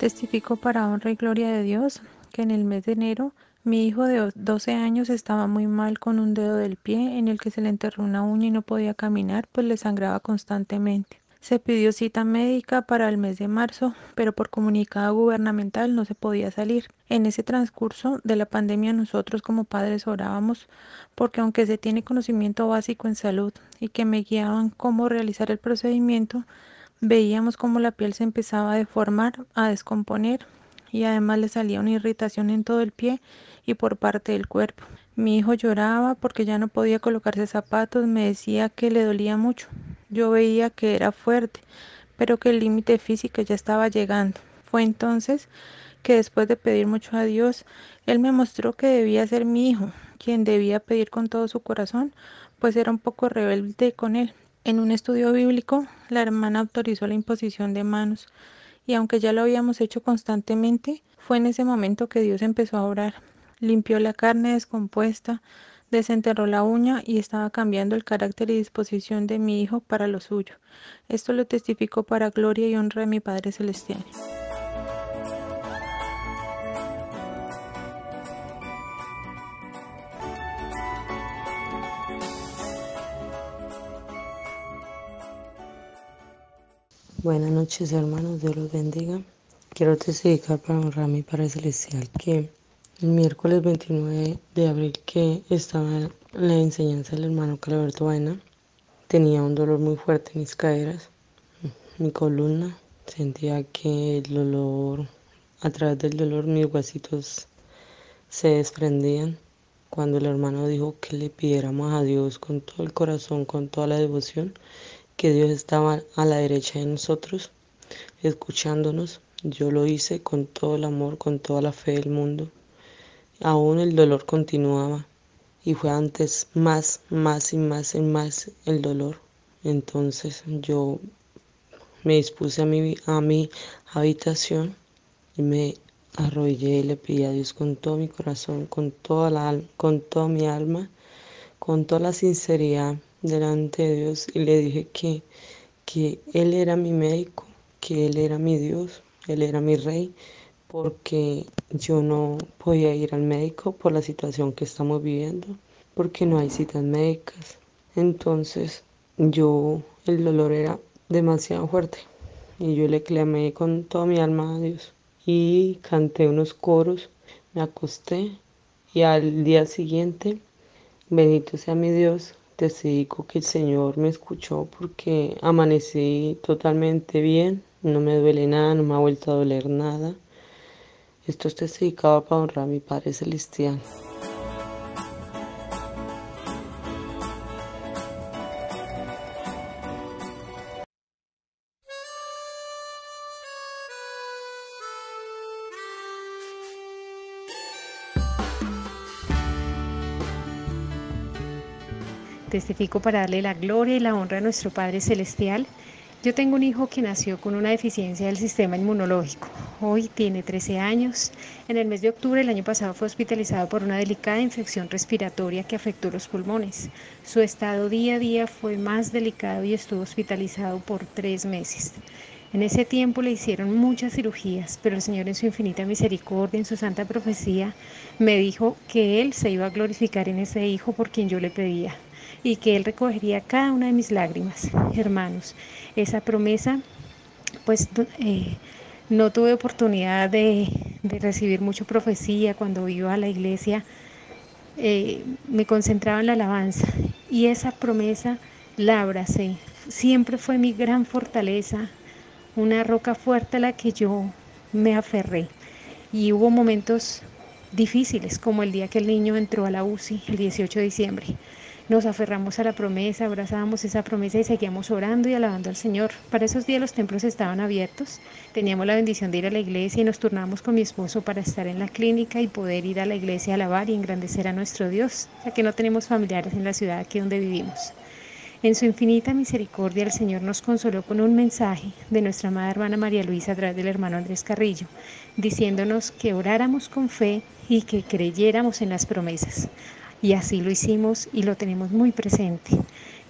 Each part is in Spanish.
Testifico para honra y gloria de Dios que en el mes de enero mi hijo de 12 años estaba muy mal con un dedo del pie en el que se le enterró una uña y no podía caminar, pues le sangraba constantemente. Se pidió cita médica para el mes de marzo, pero por comunicado gubernamental no se podía salir. En ese transcurso de la pandemia nosotros como padres orábamos porque aunque se tiene conocimiento básico en salud y que me guiaban cómo realizar el procedimiento, veíamos cómo la piel se empezaba a deformar, a descomponer y además le salía una irritación en todo el pie y por parte del cuerpo. Mi hijo lloraba porque ya no podía colocarse zapatos, me decía que le dolía mucho. Yo veía que era fuerte, pero que el límite físico ya estaba llegando. Fue entonces que después de pedir mucho a Dios, Él me mostró que debía ser mi hijo, quien debía pedir con todo su corazón, pues era un poco rebelde con Él. En un estudio bíblico, la hermana autorizó la imposición de manos y aunque ya lo habíamos hecho constantemente, fue en ese momento que Dios empezó a orar. Limpió la carne descompuesta, desenterró la uña y estaba cambiando el carácter y disposición de mi hijo para lo suyo. Esto lo testificó para gloria y honra de mi Padre Celestial. Buenas noches hermanos, Dios los bendiga. Quiero testificar para honrar a mi Padre Celestial que el miércoles 29 de abril que estaba la enseñanza del hermano Calaberto Vaina, tenía un dolor muy fuerte en mis caderas, mi columna, sentía que el dolor, a través del dolor mis huesitos se desprendían. Cuando el hermano dijo que le pidiéramos a Dios con todo el corazón, con toda la devoción, que Dios estaba a la derecha de nosotros, escuchándonos. Yo lo hice con todo el amor, con toda la fe del mundo. Aún el dolor continuaba y fue antes más, más y más y más el dolor. Entonces yo me dispuse a mi, a mi habitación y me arrodillé y le pedí a Dios con todo mi corazón, con toda, la, con toda mi alma, con toda la sinceridad delante de Dios y le dije que, que Él era mi médico, que Él era mi Dios, Él era mi rey, porque yo no podía ir al médico por la situación que estamos viviendo, porque no hay citas médicas. Entonces yo, el dolor era demasiado fuerte y yo le clamé con toda mi alma a Dios y canté unos coros, me acosté y al día siguiente, bendito sea mi Dios, testifico que el Señor me escuchó porque amanecí totalmente bien, no me duele nada, no me ha vuelto a doler nada. Esto es testificado para honrar a mi Padre Celestial. Testifico para darle la gloria y la honra a nuestro Padre Celestial. Yo tengo un hijo que nació con una deficiencia del sistema inmunológico. Hoy tiene 13 años. En el mes de octubre del año pasado fue hospitalizado por una delicada infección respiratoria que afectó los pulmones. Su estado día a día fue más delicado y estuvo hospitalizado por tres meses. En ese tiempo le hicieron muchas cirugías, pero el Señor en su infinita misericordia, en su santa profecía, me dijo que Él se iba a glorificar en ese hijo por quien yo le pedía y que Él recogería cada una de mis lágrimas. Hermanos, esa promesa, pues eh, no tuve oportunidad de, recibir mucha profecía cuando iba a la iglesia, eh, me concentraba en la alabanza y esa promesa la abracé. Siempre fue mi gran fortaleza, una roca fuerte a la que yo me aferré. Y hubo momentos difíciles, como el día que el niño entró a la UCI, el 18 de diciembre nos aferramos a la promesa, abrazábamos esa promesa y seguíamos orando y alabando al Señor. Para esos días los templos estaban abiertos, teníamos la bendición de ir a la iglesia y nos turnamos con mi esposo para estar en la clínica y poder ir a la iglesia a alabar y engrandecer a nuestro Dios, ya que no tenemos familiares en la ciudad aquí donde vivimos. En su infinita misericordia el Señor nos consoló con un mensaje de nuestra amada hermana María Luisa a través del hermano Andrés Carrillo, diciéndonos que oráramos con fe y que creyéramos en las promesas. Y así lo hicimos y lo tenemos muy presente.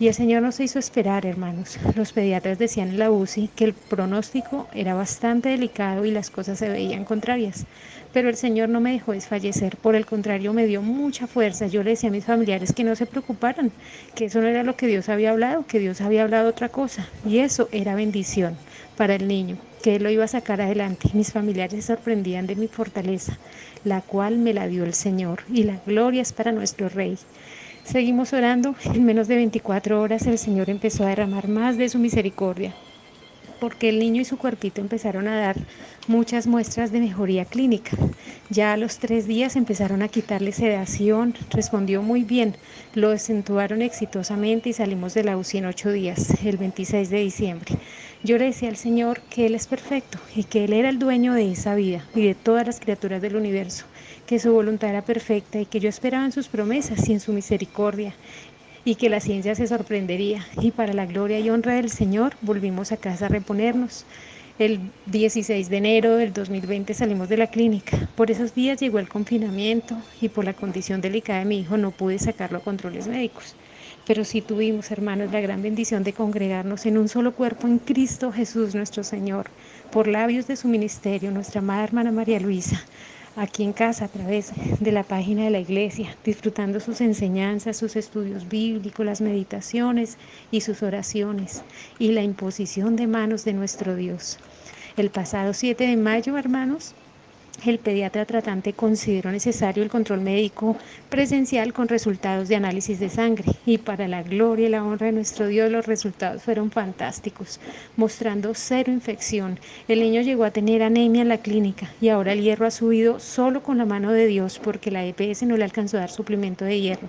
Y el Señor nos hizo esperar, hermanos. Los pediatras decían en la UCI que el pronóstico era bastante delicado y las cosas se veían contrarias. Pero el Señor no me dejó desfallecer, por el contrario me dio mucha fuerza. Yo le decía a mis familiares que no se preocuparan, que eso no era lo que Dios había hablado, que Dios había hablado otra cosa. Y eso era bendición para el niño, que lo iba a sacar adelante. Mis familiares se sorprendían de mi fortaleza, la cual me la dio el Señor. Y la gloria es para nuestro Rey. Seguimos orando. En menos de 24 horas el Señor empezó a derramar más de su misericordia, porque el niño y su cuerpito empezaron a dar muchas muestras de mejoría clínica. Ya a los tres días empezaron a quitarle sedación, respondió muy bien, lo acentuaron exitosamente y salimos de la UCI en ocho días, el 26 de diciembre. Yo le decía al Señor que Él es perfecto y que Él era el dueño de esa vida y de todas las criaturas del universo que su voluntad era perfecta y que yo esperaba en sus promesas y en su misericordia y que la ciencia se sorprendería. Y para la gloria y honra del Señor volvimos a casa a reponernos. El 16 de enero del 2020 salimos de la clínica. Por esos días llegó el confinamiento y por la condición delicada de mi hijo no pude sacarlo a controles médicos. Pero sí tuvimos, hermanos, la gran bendición de congregarnos en un solo cuerpo en Cristo Jesús nuestro Señor, por labios de su ministerio, nuestra amada hermana María Luisa, aquí en casa a través de la página de la iglesia, disfrutando sus enseñanzas, sus estudios bíblicos, las meditaciones y sus oraciones y la imposición de manos de nuestro Dios. El pasado 7 de mayo, hermanos, el pediatra tratante consideró necesario el control médico presencial con resultados de análisis de sangre y para la gloria y la honra de nuestro Dios los resultados fueron fantásticos, mostrando cero infección. El niño llegó a tener anemia en la clínica y ahora el hierro ha subido solo con la mano de Dios porque la EPS no le alcanzó a dar suplemento de hierro.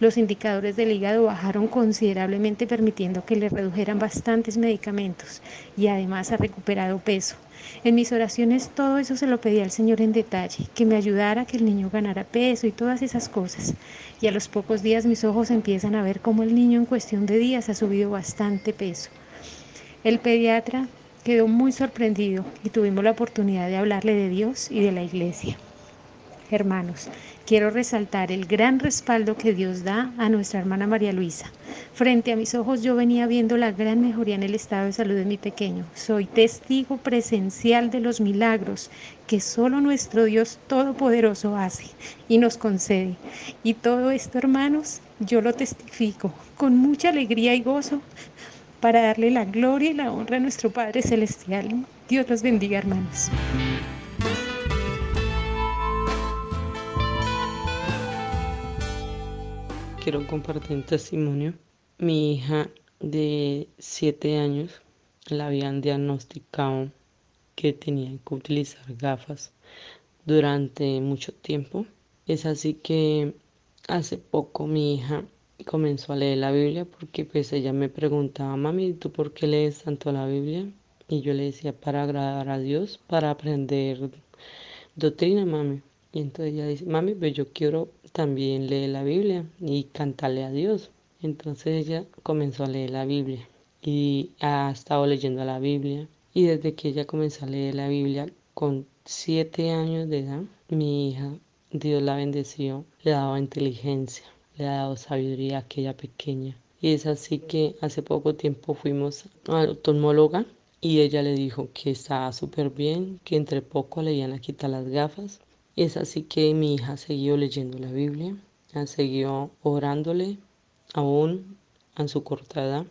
Los indicadores del hígado bajaron considerablemente permitiendo que le redujeran bastantes medicamentos y además ha recuperado peso. En mis oraciones todo eso se lo pedí al Señor en detalle, que me ayudara a que el niño ganara peso y todas esas cosas. Y a los pocos días mis ojos empiezan a ver cómo el niño en cuestión de días ha subido bastante peso. El pediatra quedó muy sorprendido y tuvimos la oportunidad de hablarle de Dios y de la iglesia. Hermanos, quiero resaltar el gran respaldo que Dios da a nuestra hermana María Luisa. Frente a mis ojos yo venía viendo la gran mejoría en el estado de salud de mi pequeño. Soy testigo presencial de los milagros que solo nuestro Dios Todopoderoso hace y nos concede. Y todo esto, hermanos, yo lo testifico con mucha alegría y gozo para darle la gloria y la honra a nuestro Padre Celestial. Dios los bendiga, hermanos. Quiero compartir un testimonio. Mi hija de 7 años la habían diagnosticado que tenía que utilizar gafas durante mucho tiempo. Es así que hace poco mi hija comenzó a leer la Biblia porque pues ella me preguntaba, mami, ¿tú por qué lees tanto la Biblia? Y yo le decía, para agradar a Dios, para aprender doctrina, mami. Y entonces ella dice, mami, pues yo quiero también leer la Biblia y cantarle a Dios. Entonces ella comenzó a leer la Biblia y ha estado leyendo la Biblia. Y desde que ella comenzó a leer la Biblia con siete años de edad, mi hija, Dios la bendeció, le ha dado inteligencia, le ha dado sabiduría a aquella pequeña. Y es así que hace poco tiempo fuimos a la oftalmóloga y ella le dijo que estaba súper bien, que entre poco le iban a quitar las gafas es así que mi hija siguió leyendo la Biblia, siguió orándole aún en su corta edad.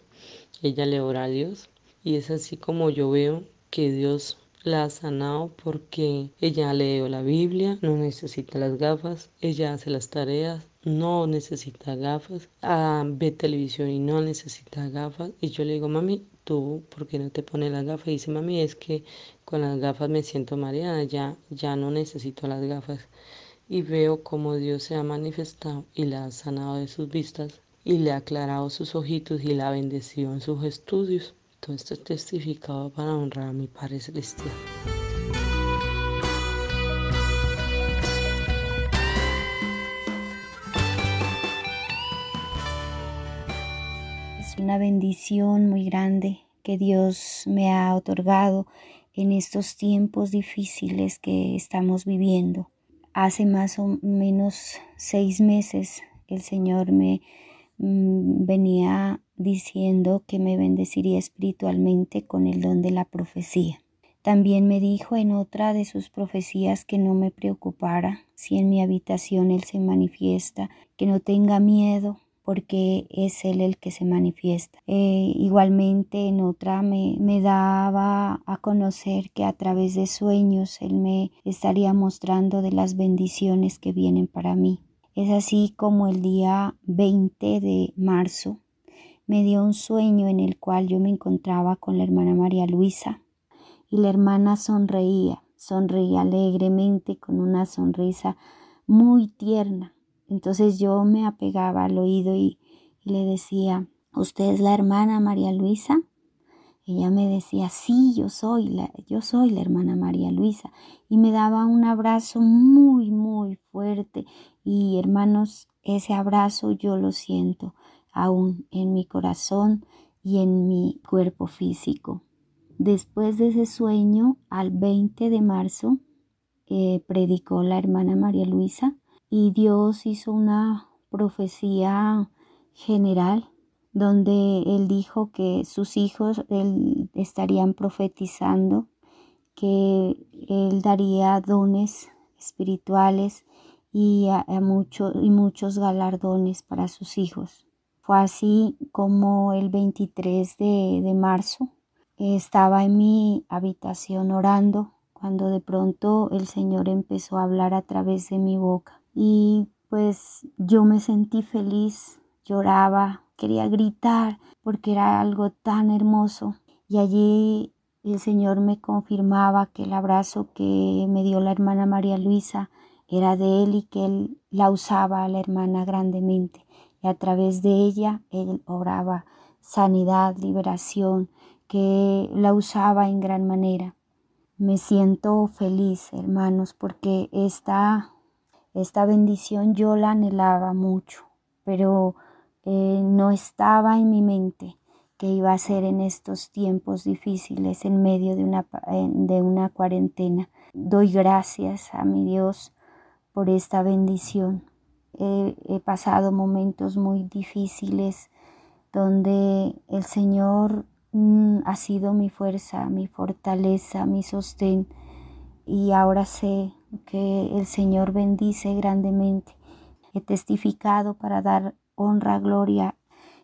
Ella le ora a Dios y es así como yo veo que Dios la ha sanado porque ella lee la Biblia, no necesita las gafas, ella hace las tareas, no necesita gafas, ah, ve televisión y no necesita gafas. Y yo le digo, mami, ¿tú por qué no te pones las gafas? Y dice, mami, es que con las gafas me siento mareada, ya, ya no necesito las gafas. Y veo como Dios se ha manifestado y la ha sanado de sus vistas y le ha aclarado sus ojitos y la ha bendecido en sus estudios. Todo esto es testificado para honrar a mi Padre Celestial. Es una bendición muy grande que Dios me ha otorgado en estos tiempos difíciles que estamos viviendo. Hace más o menos seis meses el Señor me, venía diciendo que me bendeciría espiritualmente con el don de la profecía. También me dijo en otra de sus profecías que no me preocupara si en mi habitación Él se manifiesta, que no tenga miedo porque es Él el que se manifiesta. Eh, igualmente en otra me, me daba a conocer que a través de sueños Él me estaría mostrando de las bendiciones que vienen para mí. Es así como el día 20 de marzo me dio un sueño en el cual yo me encontraba con la hermana María Luisa y la hermana sonreía, sonreía alegremente con una sonrisa muy tierna. Entonces yo me apegaba al oído y, le decía, ¿usted es la hermana María Luisa? Ella me decía, sí, yo soy la, yo soy la hermana María Luisa. Y me daba un abrazo muy, muy fuerte. Y hermanos, ese abrazo yo lo siento aún en mi corazón y en mi cuerpo físico. Después de ese sueño, al 20 de marzo, eh, predicó la hermana María Luisa y Dios hizo una profecía general donde él dijo que sus hijos estarían profetizando, que él daría dones espirituales y, a, y muchos galardones para sus hijos. Fue así como el 23 de marzo estaba en mi habitación orando cuando de pronto el Señor empezó a hablar a través de mi boca. Y pues yo me sentí feliz, lloraba, quería gritar porque era algo tan hermoso. Y allí el Señor me confirmaba que el abrazo que me dio la hermana María Luisa era de Él y que Él la usaba a la hermana grandemente. Y a través de ella Él obraba sanidad, liberación, que la usaba en gran manera. Me siento feliz, hermanos, porque esta, esta bendición yo la anhelaba mucho, pero eh, no estaba en mi mente que iba a ser en estos tiempos difíciles en medio de una, de una cuarentena. Doy gracias a mi Dios por esta bendición. he pasado momentos muy difíciles donde el Señor Mm, ha sido mi fuerza, mi fortaleza, mi sostén. Y ahora sé que el Señor bendice grandemente. He testificado para dar honra, gloria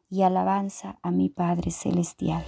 y alabanza a mi Padre Celestial.